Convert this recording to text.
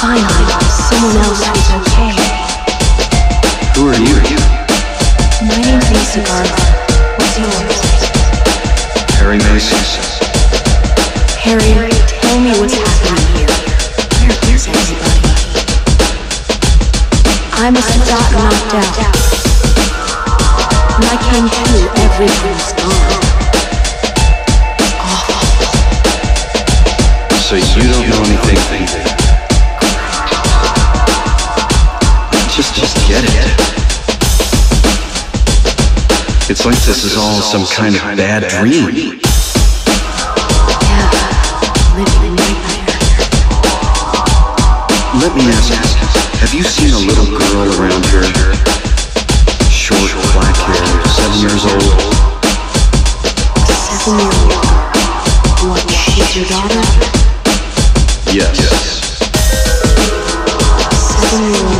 Finally, someone else okay. Who are you? My name's Lisa Garland. What's yours? Harry Mason. Harry, tell me what's happening here. I knocked out. When I came everything was gone. So you don't know anything. It's like this is all some kind of bad dream. Yeah, living a nightmare. Let me ask you, have you seen a little girl around here? Short, black hair, seven years old? Seven year old. What, she's your daughter? Yes. Seven year old